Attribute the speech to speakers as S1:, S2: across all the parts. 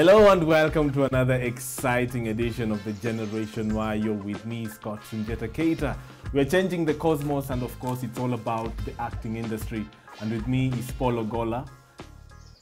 S1: Hello and welcome to another exciting edition of the Generation Y. You're with me, Scott Sunjeta Keita. We're changing the cosmos, and of course, it's all about the acting industry. And with me is Paul Ogola,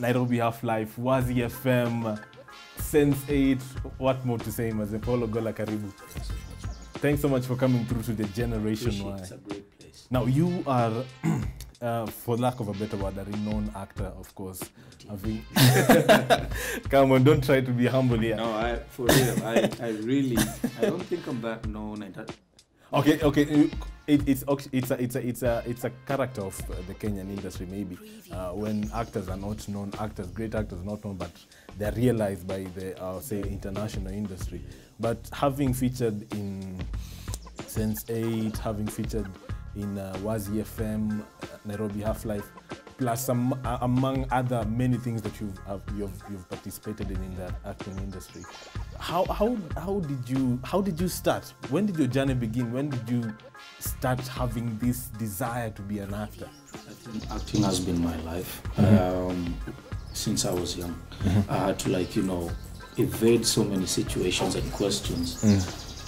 S1: Nairobi Half Life, Wazi FM, Sense 8. What more to say, Maze? Paul Ogola, Karibu. Thanks so much for coming through to the Generation Y.
S2: It's a great place.
S1: Now, you are, uh, for lack of a better word, a renowned actor, of course. Having... Come on, don't try to be humble here.
S2: No, I for real. I, I really I don't think I'm that known. I don't,
S1: Okay, okay. It, it's it's a it's a it's a it's a character of uh, the Kenyan industry. Maybe uh, when actors are not known, actors, great actors, not known, but they're realized by the uh, say international industry. But having featured in Sense Eight, having featured in uh, Wazi FM, uh, Nairobi Half Life, plus some, uh, among other many things that you've, have, you've you've participated in in the acting industry. How how how did you how did you start? When did your journey begin? When did you start having this desire to be an actor?
S2: I think acting has been my life um, since I was young. I had to like you know evade so many situations and questions.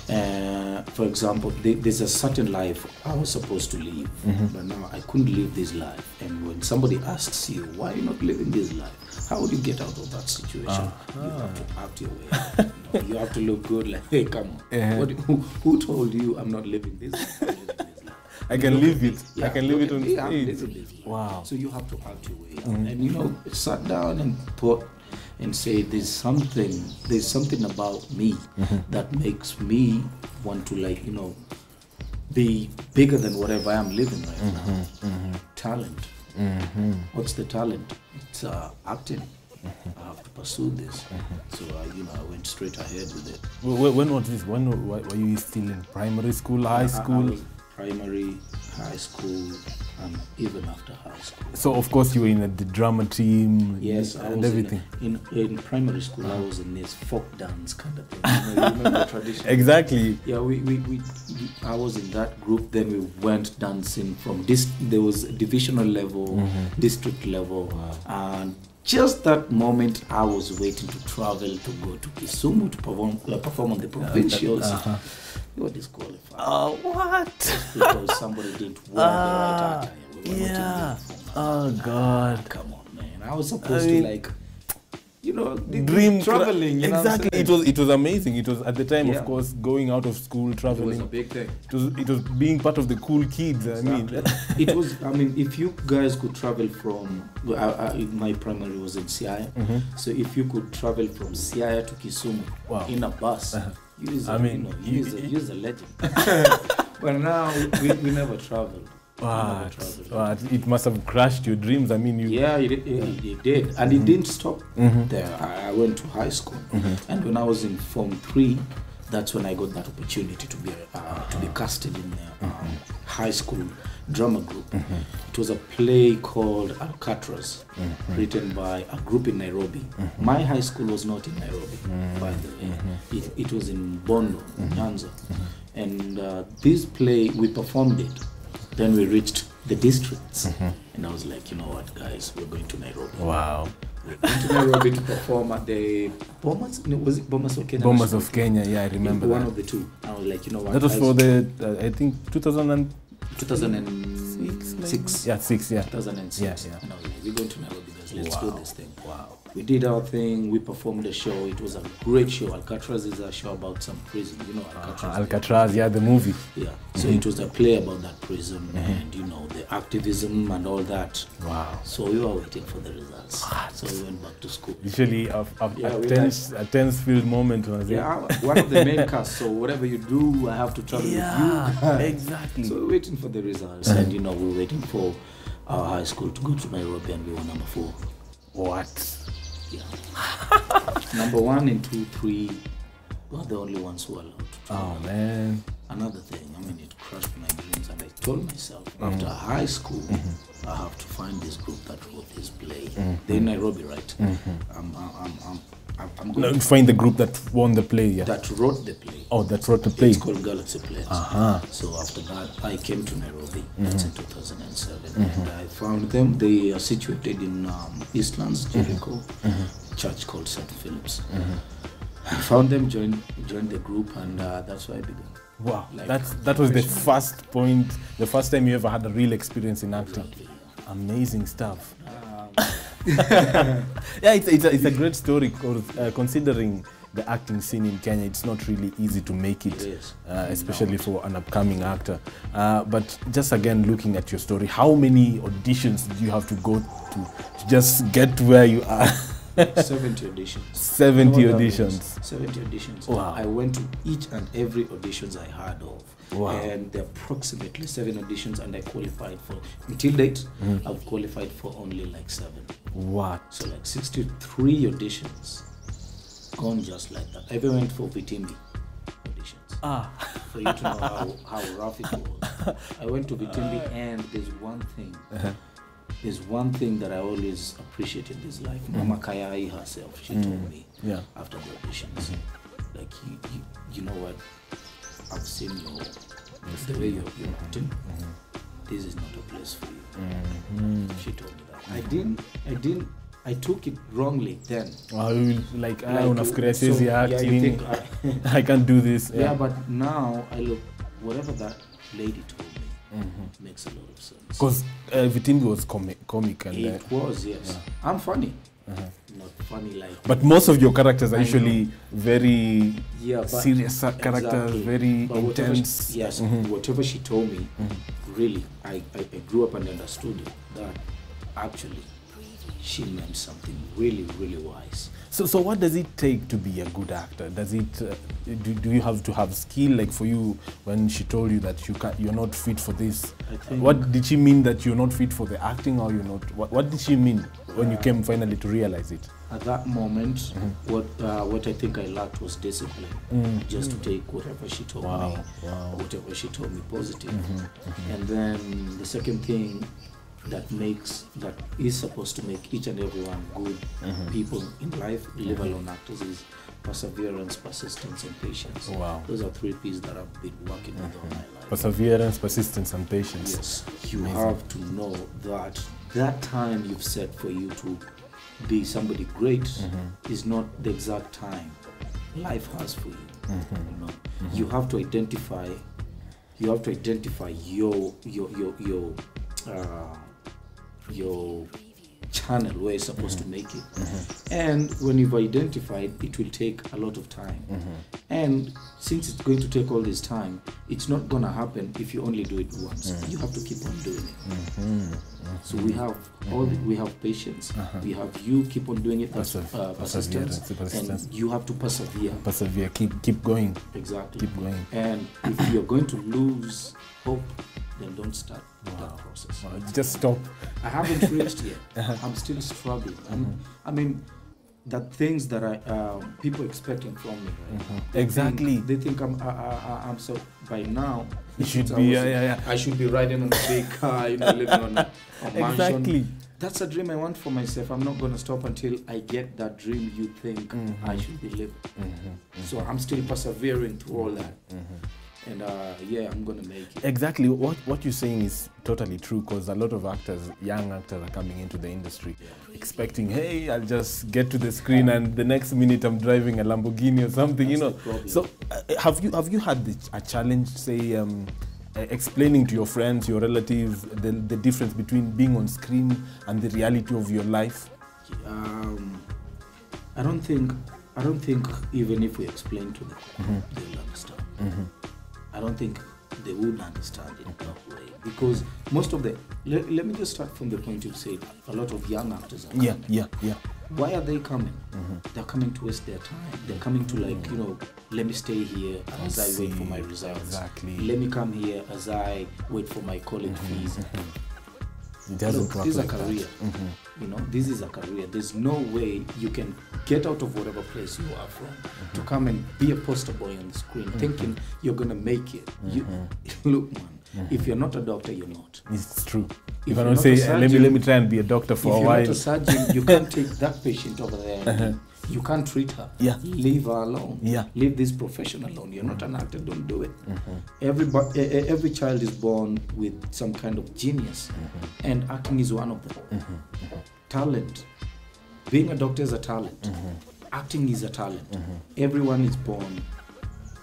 S2: Uh, for example, th- there's a certain life I was supposed to live, but now I couldn't live this life. And when somebody asks you, why are you not living this life? How would you get out of that situation? You have to act your way. You, know, you have to look good, like, hey, come on.
S1: Uh-huh.
S2: What, who, who told you I'm not living this life? I'm living this life.
S1: I can live it.
S2: me.
S1: I can live it on stage.
S2: living this life.
S1: Wow.
S2: So you have to act your way out. And you know, sat down and put and say there's something there's something about me mm-hmm. that makes me want to like, you know, be bigger than whatever I am living right now. Mm-hmm. Mm-hmm. Talent. What's the talent? It's uh, acting. I have to pursue this. So I, you know, I went straight ahead with it.
S1: Wh- wh- When was this? When were were you still in primary school, high
S2: I- I
S1: school?
S2: was primary, high school, and even after high school.
S1: So of course you were in the drama team.
S2: Yes, I
S1: and everything.
S2: In, in in primary school, I uh-huh. was in this folk dance kind of thing. You, know, remember tradition?
S1: Exactly.
S2: Yeah, we, we, we, we I was in that group. Then we went dancing from this. There was divisional level, mm-hmm. district level, uh, and just that moment, I was waiting to travel to go to Kisumu to perform uh, perform on the provincials.
S1: uh-huh.
S2: You were disqualified
S1: Oh, what?
S2: because somebody didn't wear the right attire. We were not in
S1: yeah. Oh God.
S2: Come on, man. I was supposed
S1: I mean,
S2: to like, you know,
S1: Dream
S2: traveling. You
S1: exactly.
S2: know
S1: It was it was amazing. It was at the time,
S2: Yeah.
S1: of course, going out of school, traveling
S2: It was a big thing.
S1: It was it was being part of the cool kids. exactly. I mean,
S2: it was. I mean, if you guys could travel from, I, I, my primary was in Siaya,
S1: Mm-hmm.
S2: so if you could travel from Siaya to Kisumu
S1: Wow.
S2: in a bus, you is,
S1: I
S2: a,
S1: mean,
S2: you know,
S1: you-
S2: you is a, you is a legend. but now we, we never traveled.
S1: What? What? It must have crushed your dreams. I mean, you.
S2: Yeah, it, it, it, did, and mm -hmm. it didn't stop mm -hmm. there. I, went to high school, mm -hmm. and when I was in Form Three, that's when I got that opportunity to be uh, to be casted in a um, high school drama group. It was a play called Alcatraz, written by a group in Nairobi. My high school was not in Nairobi, by the way. It, it was in Bondo, Nyanza, and uh, this play we performed it. Then we reached the districts, mm -hmm. and I was like, you know what, guys, we're going to Nairobi.
S1: Wow.
S2: We're going to Nairobi to perform at the Bomas. No, was it Bomas of Kenya?
S1: Bombers of Kenya. Yeah, I remember
S2: one
S1: that.
S2: of the two. I was like, you know what?
S1: That was
S2: guys,
S1: for the uh, I think 2000 and
S2: 2006.
S1: Six, Yeah, six. Yeah.
S2: 2006.
S1: Yeah, yeah.
S2: And I was like, we're going to Nairobi, Let's do
S1: Wow.
S2: this thing.
S1: Wow.
S2: We did our thing. We performed the show. It was a great show. Alcatraz is a show about some prison. You know Alcatraz.
S1: Uh, Alcatraz. Yeah, the movie.
S2: Yeah. So it was a play about that prison and you know the activism and all that.
S1: Wow.
S2: So we were waiting for the results. So we went back to school.
S1: Usually a, a,
S2: Yeah,
S1: a tense a tense filled moment was?
S2: Yeah, one of the main cast. So whatever you do, I have to travel with you.
S1: exactly.
S2: So we're waiting for the results, and you know we're waiting for our high school to go to Nairobi, and we were number four.
S1: what?
S2: Yeah. number one and two, three were the only ones who allowed. To travel.
S1: Oh man.
S2: Another thing, I mean, it crushed my dreams, and I told myself mm. after high school, mm -hmm. I have to find this group that wrote this play. Mm -hmm. They're in Nairobi, right? -hmm. I'm, I'm, I'm, I'm, I'm
S1: No,
S2: to
S1: find the group that won the play. Yeah.
S2: that wrote the play.
S1: oh, that wrote the play.
S2: It's called Galaxy Plays.
S1: Uh-huh.
S2: So after that, I came to Nairobi. That's in 2007, and I found them. They are situated in um, Eastlands, Jericho, church called St. Philip's. I found them, joined joined the group, and uh, that's why I began.
S1: Wow,
S2: Like
S1: that's that was the first point, the first time you ever had a real experience in acting. Amazing stuff.
S2: Um,
S1: Yeah, it's, it's, a, it's a great story uh, considering the acting scene in Kenya. It's not really easy to make it,
S2: It
S1: uh, especially no. for an upcoming actor. Uh, but just again, looking at your story, how many auditions do you have to go to to just get to where you are?
S2: 70 auditions.
S1: 70
S2: You know what that
S1: auditions.
S2: 70 auditions.
S1: Wow.
S2: I went to each and every auditions I heard of.
S1: Wow.
S2: And there are approximately seven auditions, and I qualified for, until date,
S1: Mm-hmm.
S2: I've qualified for only like seven.
S1: What?
S2: So, like 63 auditions gone just like that. I even went for Vitimbi auditions
S1: Ah,
S2: for you to know how, how rough it was. I went to Vitimbi, and there's one thing.
S1: Uh-huh.
S2: There's one thing that I always appreciate in this life. Mama Kayai herself, she told me
S1: yeah.
S2: after the auditions. Like you, you, you know what? I've seen your the way you're, you're acting. Mm. This is not a place for you.
S1: Mhm.
S2: She told me that. I didn't. I didn't. I took it wrongly then.
S1: Well, I mean, like, ah,
S2: Like,
S1: unafikiria
S2: so,
S1: siwezi
S2: yeah, you
S1: acting.
S2: think I-
S1: I can't do this.
S2: yeah.
S1: Yeah.
S2: but now I look. Whatever that lady told me mm-hmm. makes a lot of sense.
S1: Because uh, Vitimbi was comic, comic and. Uh,
S2: was yes. Yeah. I'm funny. Not funny like.
S1: but most of your characters are
S2: I know.
S1: usually very
S2: yeah,
S1: serious characters,
S2: Exactly.
S1: very
S2: But whatever
S1: intense.
S2: She, yes,
S1: Mhm.
S2: whatever she told me, really, I, I, I grew up and understood it, that actually she meant something really, really wise.
S1: So, so what does it take to be a good actor? Does it uh, do, do you have to have skill? Like for you, when she told you that you can you're not fit for this, what did she mean that you're not fit for the acting, or you're not? What, what did she mean when you came finally to realize it?
S2: At that moment,
S1: Mm-hmm.
S2: what uh, what I think I lacked was discipline, just to take whatever she told
S1: Wow,
S2: me,
S1: wow. Mm-hmm,
S2: whatever she told me positive. And then the second thing that makes that is supposed to make each and everyone good
S1: Mm-hmm.
S2: people in life, live alone actors, is perseverance, persistence, and patience.
S1: Wow.
S2: Those are three P's that I've been working with all my life.
S1: Perseverance, persistence, and patience.
S2: Yes, you
S1: Amazing.
S2: have to know that that time you've set for you to be somebody great
S1: Mm-hmm.
S2: is not the exact time life has for you.
S1: Mm-hmm.
S2: You know, you have to identify. You have to identify your your your your uh, your channel where you're supposed
S1: Mm-hmm.
S2: to make it. And when you've identified, it will take a lot of time.
S1: Mm-hmm.
S2: And since it's going to take all this time, it's not gonna happen if you only do it once.
S1: Mm.
S2: You have to keep on doing it.
S1: Mm-hmm.
S2: So we have all the, we have patience. We have you keep on doing it.
S1: Persev-
S2: uh, persistence,
S1: persistence.
S2: and you have to persevere.
S1: Persevere. Keep keep going.
S2: Exactly.
S1: Keep going.
S2: And if you're going to lose hope, then don't start that process.
S1: Wow, Just stop.
S2: I haven't reached yet. I'm still struggling. I'm,
S1: Mm-hmm.
S2: I mean, the things that I um, people expecting from me. Right?
S1: Mhm.
S2: They think-
S1: Exactly.
S2: they think I'm. I, I, I'm so. By now,
S1: You should
S2: I
S1: be, yeah, yeah, yeah.
S2: I should be riding on a big car, you know, living on a, a mansion.
S1: Exactly.
S2: That's a dream I want for myself. I'm not gonna stop until I get that dream you think
S1: Mm-hmm.
S2: I should be living. So I'm still persevering through all that. And uh, yeah, I'm gonna make it.
S1: Exactly. What what you're saying is totally true because a lot of actors, young actors, are coming into the industry expecting, hey, I'll just get to the screen and the next minute I'm driving a Lamborghini or something, you know.
S2: That's the problem.
S1: So uh, have you have you had the, a challenge, say, um, uh, explaining to your friends, your relatives, the, the difference between being on screen and the reality of your life?
S2: Um, I don't think. I don't think even if we explain to them,
S1: Mm-hmm.
S2: they'll understand. I don't think they would understand it that way because most of the. Let, let me just start from the point you said. A lot of young actors are
S1: Yeah,
S2: coming.
S1: yeah, yeah.
S2: Why are they coming?
S1: Mm-hmm.
S2: They're coming to waste their time. They're coming to like you know, let me stay here as I wait for my results.
S1: Exactly.
S2: Let me come here as I wait for my college fees.
S1: It doesn't
S2: Look, this is a career. You know, this is a career. There's no way you can get out of whatever place you are from mm -hmm. to come and be a poster boy on the screen, mm -hmm. thinking you're gonna make it. You look, man. If you're not a doctor, you're not.
S1: It's true.
S2: If
S1: If I don't say, uh, let me let me try and be a doctor for a while.
S2: If you're not a surgeon, you can't take that patient over there. And you can't treat her.
S1: Yeah.
S2: Leave her alone.
S1: Yeah.
S2: Leave this profession alone. You're not an actor. Don't do it. Mm Everybody, every child is born with some kind of genius, mm -hmm. and acting is one of them. Mm -hmm. Talent. Being a doctor is a talent. mm -hmm. Acting is a talent. mm -hmm. Everyone is born.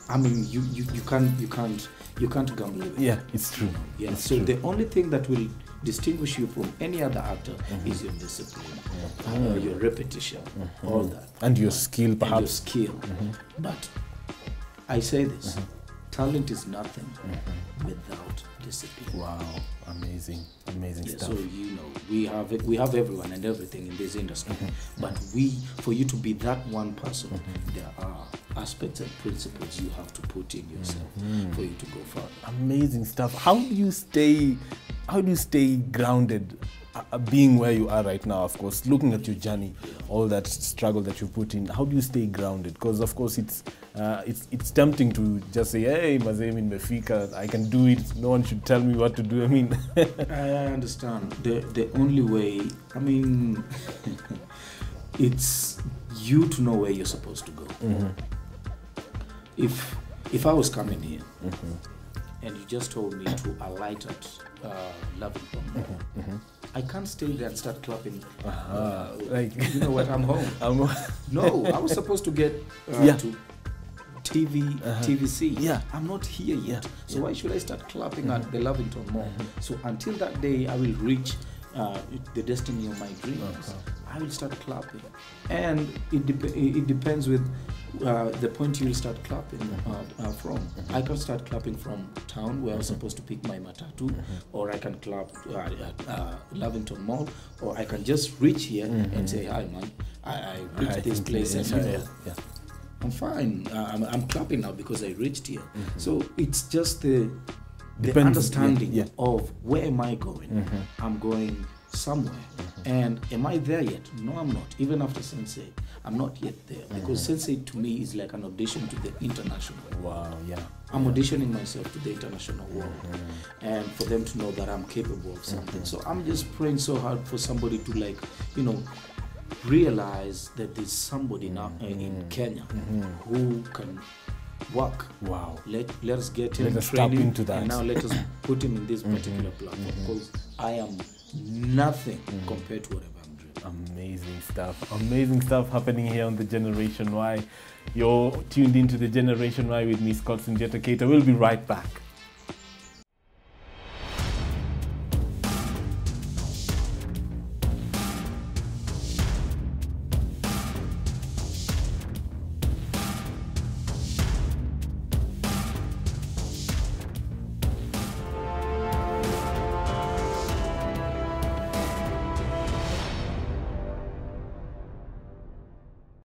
S2: I mean, you, you, you can't you can't you can't gamble with it.
S1: Yeah, it's true.
S2: Yeah.
S1: It's
S2: So
S1: true.
S2: the only thing that will distinguish you from any other actor mm -hmm. is your discipline, uh, your repetition, mm -hmm. all that,
S1: and your skill, perhaps
S2: and your skill mm -hmm. But I say this: talent is nothing without discipline.
S1: Wow, amazing, amazing
S2: Yeah,
S1: stuff.
S2: so you know we have we have everyone and everything in this industry, mm-hmm. but we for you to be that one person, mm-hmm. there are aspects and principles you have to put in yourself mm-hmm. for you to go further.
S1: amazing stuff. How do you stay? How do you stay grounded? Uh, being where you are right now, of course, looking at your journey, all that struggle that you put in, how do you stay grounded? Because of course, it's uh, it's it's tempting to just say, "Hey, mazemi nimefika, I can do it. No one should tell me what to do." I mean,
S2: I understand. The the only way, I mean, it's you to know where you're supposed to go. If if I was coming here and you just told me to alight at uh, Lavington Mall, I can't stay there and start clapping. Uh,
S1: like-
S2: you know what? I'm home.
S1: I'm,
S2: No, I was supposed to get uh,
S1: Yeah.
S2: to TV, TVC.
S1: Yeah.
S2: I'm not here yet.
S1: Yeah,
S2: So why should I start clapping at the Lavington Mall? So until that day, I will reach uh, the destiny of my dreams. I will start clapping, and it dep- it depends with uh, the point you will start clapping uh, uh, from. I can start clapping from town where I was supposed to pick my matatu, or I can clap uh, at uh, Lavington Mall, or I can just reach here and say, "Hi, man, I, I reached
S1: I
S2: this place. And,
S1: yeah, yeah. yeah.
S2: I'm fine. Uh, I'm, I'm clapping now because I reached here. So it's just the the understanding
S1: yeah,
S2: of where am I going? I'm going somewhere. And am I there yet? No, I'm not. Even after Sense8, I'm not yet there because mm-hmm. Sense8 to me is like an audition to the international. World.
S1: Wow, yeah.
S2: I'm auditioning myself to the international world, mm-hmm. and for them to know that I'm capable of something. Mm-hmm. So I'm just praying so hard for somebody to like, you know, realize that there's somebody now uh, in Kenya who can work.
S1: Wow.
S2: Let let us get him
S1: Let us
S2: training,
S1: into that.
S2: and now let us put him in this particular platform because I am nothing mm. compared to whatever I'm doing.
S1: Amazing stuff. Amazing stuff happening here on the Generation Y. You're tuned into the Generation Y with me, Scott Sunjeta Keita. We'll be right back.